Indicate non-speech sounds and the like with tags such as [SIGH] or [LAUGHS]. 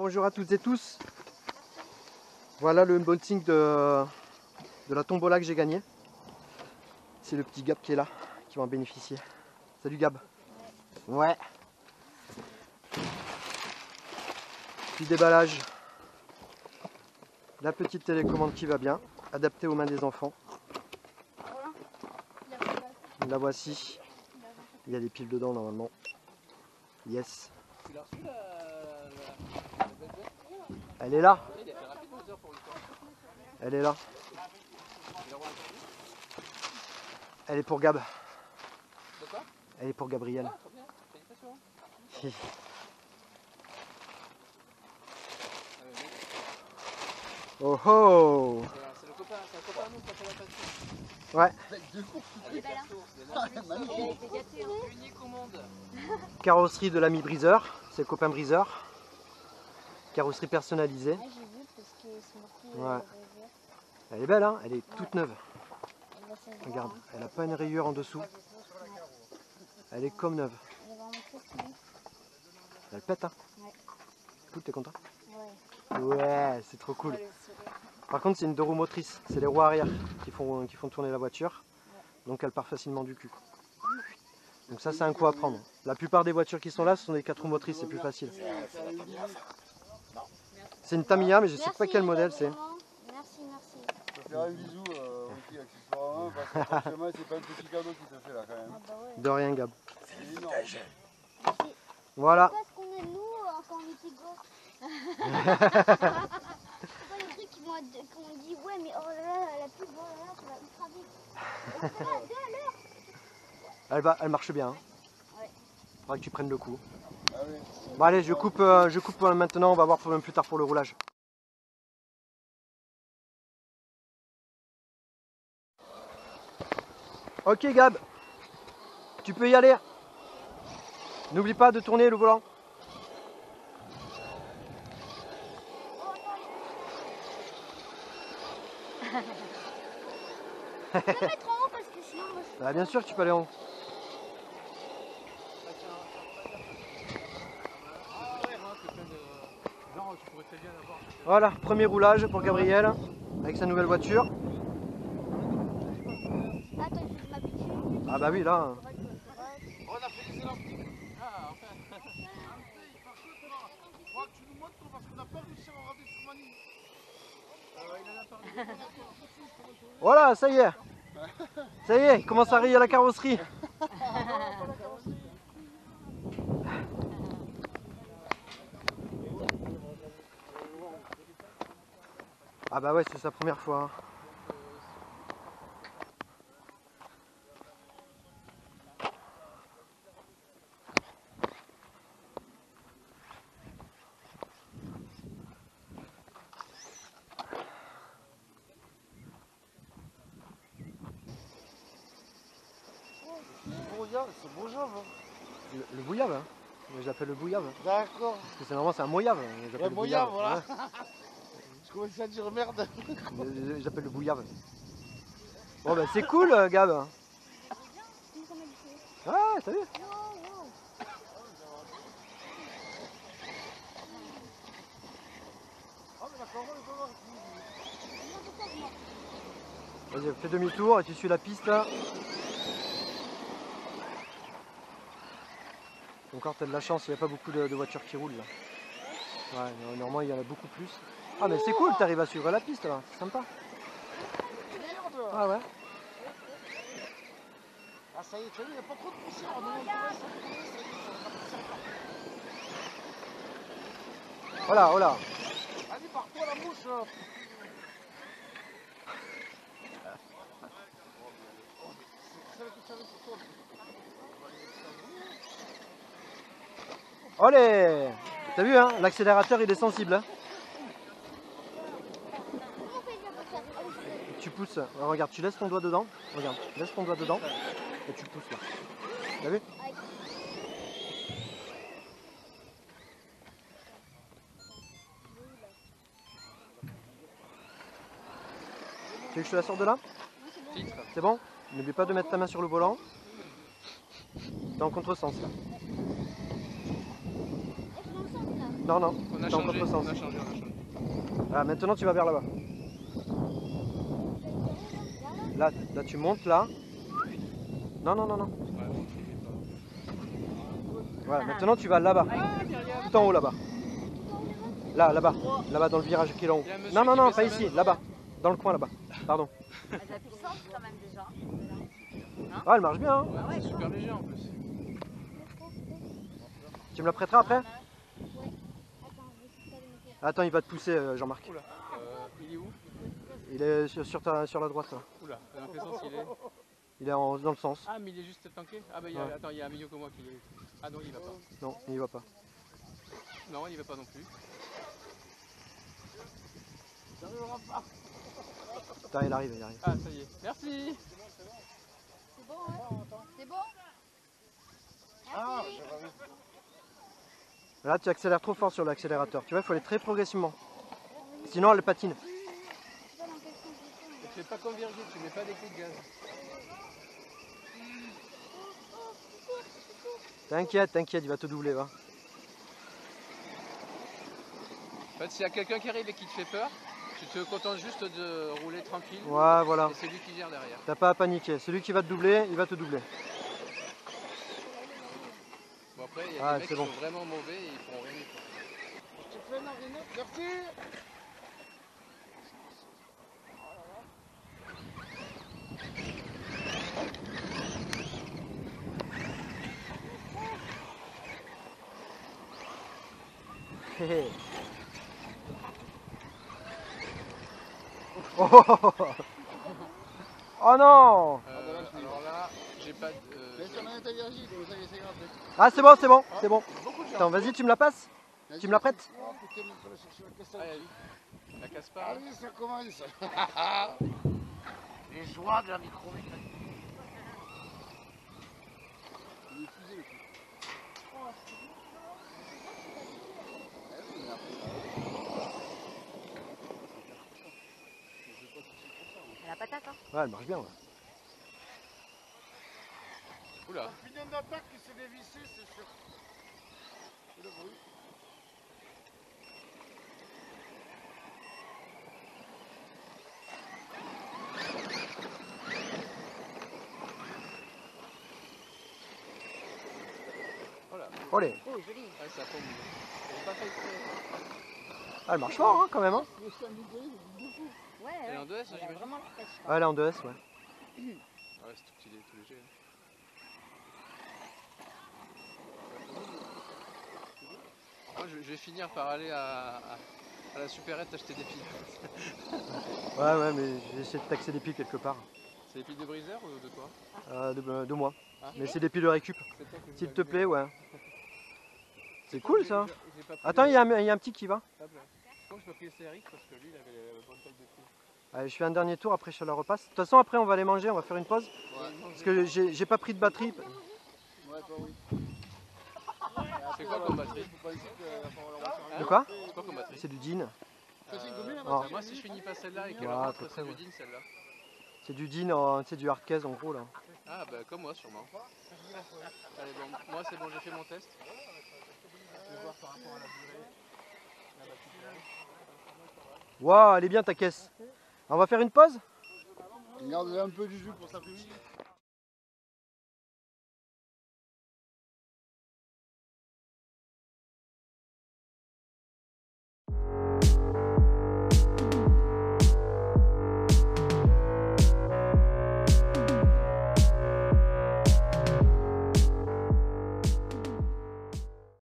bonjour à toutes et tous. Voilà le unboxing de, de la tombola que j'ai gagné. C'est le petit Gab qui est là, qui va en bénéficier. Salut Gab. Ouais. Petit déballage. La petite télécommande qui va bien, adaptée aux mains des enfants. La voici. Il y a des piles dedans normalement. Yes. Elle est là. Elle est là. Elle est pour Gab. Elle est pour Gabriel. [LAUGHS] Oh oh C'est le copain, c'est un copain à nous qui a fait la peinture. Ouais, Elle est perso. C'est unique au monde. carrosserie de l'ami briseur, c'est le copain briseur. Carrosserie personnalisée. Ah, j'ai vu parce que c'est marqué. Ouais. Elle est belle hein, elle est toute neuve. Regarde, elle a pas une rayure en dessous. Elle est comme neuve. Elle pète hein. Ouais. Cool, t'es content Ouais. Ouais, c'est trop cool. Par contre, c'est une deux roues motrices. C'est les roues arrière qui font, qui font tourner la voiture. Donc elle part facilement du cul. Donc ça, c'est un coup à prendre. La plupart des voitures qui sont là, ce sont des quatre roues motrices, c'est plus facile. C'est une Tamiya, mais je sais pas quel modèle c'est. Merci, merci. Je te ferai un bisou euh, aussi accessoirement parce que franchement c'est pas un petit cadeau qui te fait là quand même. Ah bah ouais. De rien, Gab. C'est énorme. Voilà. Parce qu'on est nous quand on était gosses. [LAUGHS] c'est pas les trucs qui vont être- qu'on dit ouais mais oh là là la pub oh là là ça va ultra vite. Elle, va, elle marche bien. hein. Ouais. Faudra que tu prennes le coup. Bon allez, je coupe, euh, je coupe euh, maintenant, on va voir plus tard pour le roulage. Ok Gab, tu peux y aller. N'oublie pas de tourner le volant. Je vais mettre en haut parce que sinon Bah, bien sûr que tu peux aller en haut. Non, tu pourrais très bien l'avoir. Voilà, premier roulage pour Gabriel avec sa nouvelle voiture. Ah bah oui là. À. Voilà, ça y est. Ça y est, il commence à rayer la carrosserie. [LAUGHS] Ah bah ouais, c'est sa première fois. hein. C'est hein. Le, le bouillave, hein. J'appelle le bouillave. D'accord. Parce que c'est normalement c'est un moyave. hein. Le moyave, bouillave. voilà. [LAUGHS] Merde. J'appelle le bouillave. Bon bah c'est cool euh, Gab. Wow, wow. Vas-y, fais demi-tour et tu suis la piste là. Encore t'as de la chance, il n'y a pas beaucoup de, de voitures qui roulent là. Ouais, normalement il y en a beaucoup plus. Ah mais c'est cool, t'arrives à suivre la piste là, c'est sympa. Merde. Ah ouais. Ah ça y est, tu as vu, il n'y a pas trop de poussière. On est dans le forêt, ça y est, ça y est, ça y est. Voilà, voilà. Allez, pars-toi la mouche. là. Allez T'as vu hein, l'accélérateur il est sensible. Hein Comment on fait déjà pour faire Ah oui, c'est- tu pousses, Ah, regarde, tu laisses ton doigt dedans. Regarde, laisse ton doigt dedans et tu pousses là. T'as vu. Tu veux que je te la sorte de là. C'est bon N'oublie pas de mettre ta main sur le volant. T'es en contresens là. Non, non. T'es en contresens. Ah, maintenant tu vas vers là-bas. Là, là tu montes là. Non, non, non, non. Pas. Ouais, maintenant tu vas là-bas. Tout en haut là-bas. Là, là-bas. Là-bas dans le virage qui est là haut. A Non, non, non, pas ici, là-bas. Dans le coin là-bas. Pardon. Elle a la puissance quand même déjà. Ah, elle marche bien. hein. Ouais, c'est super léger en plus. Tu me la prêteras après Attends, il va te pousser, euh, Jean-Marc. Euh, il est où? Il est sur, sur ta, sur la droite là. Oula, dans quel sens il est Il est en- dans le sens. Ah, mais il est juste tanké? Ah, bah il y a, Ouais. attends, il y a un milieu comme moi qui est. Ah non, il y va pas. Non, il y va pas. Non, il y va pas non plus. Putain, il arrive, il arrive. Ah, ça y est. Merci C'est bon, hein? C'est bon? Ah, Là, tu accélères trop fort sur l'accélérateur. Tu vois, il faut aller très progressivement. Sinon, elle patine. Je sais pas dans quel sens je fais, Tu fais pas converger, tu mets pas des clés de gaz. T'inquiète, t'inquiète, il va te doubler, va. En fait, s'il y a quelqu'un qui arrive et qui te fait peur, tu te contentes juste de rouler tranquille. Ouais, voilà. C'est lui qui gère derrière. T'as pas à paniquer. Celui qui va te doubler, il va te doubler. Bon, après, il y a Ah, des mecs c'est qui bon. sont vraiment mauvais et ils feront rien. je te fais Marinette, merci Oh, oh, oh, oh. Oh non Euh, alors là, j'ai pas de. euh, Laisse ta manette à Virgile, comme ça il essaiera après. Ah, c'est bon, c'est bon, c'est bon. Attends, vas-y, tu me la passes? Tu me la prêtes? Oh putain, mais la. Ah, y casse pas. Allez, ça commence [LAUGHS] Les joies de la micromécanique. Il est fusé le truc. Ah oui, mais après, Elle a patate, hein Ouais, elle marche bien, ouais. Oula. Le pignon d'attaque qui s'est dévissé, c'est sûr. C'est le bruit. Voilà. Oh, joli. Ah, ça tombe. J'ai pas fait exprès. Ah, elle marche fort, hein, quand même. Hein. Ouais, Elle est en 2S, Elle a j'imagine. Ouais, elle est en 2S, ouais. Ouais, c'est tout petit, tout léger. hein. Moi, je, je vais finir par aller à, à, à la supérette acheter des piles. Ouais, ouais, mais j'ai essayé de taxer des piles quelque part. C'est des piles de briseur ou de toi Euh, de, de moi. Ah. Mais c'est des piles de récup. S'il te plaît, ouais. C'est cool, ça. Attends, y, il y a un petit qui va. J'ai pas pris le CRX Parce que lui, il avait la bonne taille de pied. Allez, je fais un dernier tour, après je te la repasse. De toute façon, après, on va aller manger, on va faire une pause. Parce que j'ai pas pris de batterie. Ouais, toi oui. C'est quoi comme batterie. De quoi C'est quoi comme batterie C'est du DIN. Ah. Bah, Moi, si je finis pas celle-là et qu'elle Ouais, rentre, c'est bon. DIN celle-là. C'est du DIN, en- c'est du hardcase en gros là. Ah, bah comme moi, sûrement. Allez, bon, moi, c'est bon, j'ai fait mon test. Je vais voir par rapport à la durée. Waouh, elle est bien ta caisse. On va faire une pause? Garde un peu du jus pour cet après-midi.